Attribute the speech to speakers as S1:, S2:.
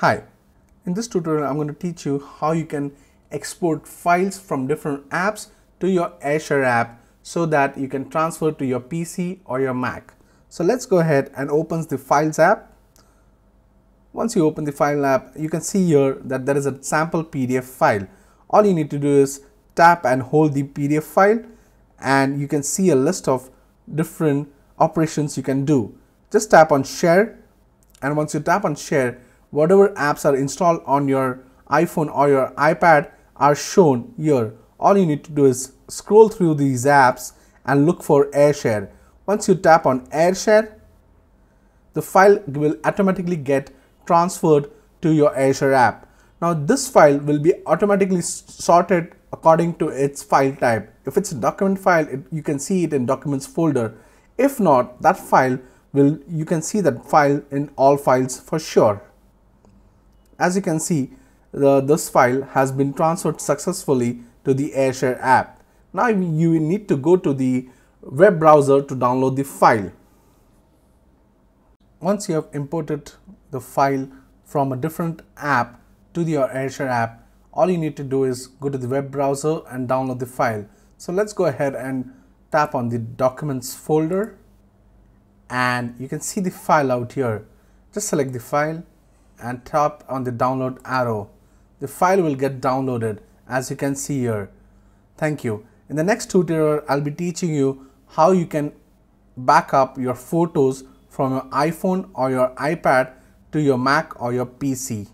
S1: Hi, in this tutorial I'm going to teach you how you can export files from different apps to your Airshare app so that you can transfer to your PC or your Mac. So let's go ahead and open the Files app. Once you open the File app, you can see here that there is a sample PDF file. All you need to do is tap and hold the PDF file and you can see a list of different operations you can do. Just tap on Share and once you tap on Share, whatever apps are installed on your iPhone or your iPad are shown here. All you need to do is scroll through these apps and look for AirShare. Once you tap on AirShare, the file will automatically get transferred to your AirShare app. Now this file will be automatically sorted according to its file type. If it's a document file, it, you can see it in documents folder. If not, that file will, you can see that file in all files for sure. As you can see, the, this file has been transferred successfully to the AirShare app. Now you need to go to the web browser to download the file. Once you have imported the file from a different app to your AirShare app, all you need to do is go to the web browser and download the file. So let's go ahead and tap on the documents folder and you can see the file out here. Just select the file and tap on the download arrow. The file will get downloaded as you can see here. Thank you. In the next tutorial, I'll be teaching you how you can back up your photos from your iPhone or your iPad to your Mac or your PC.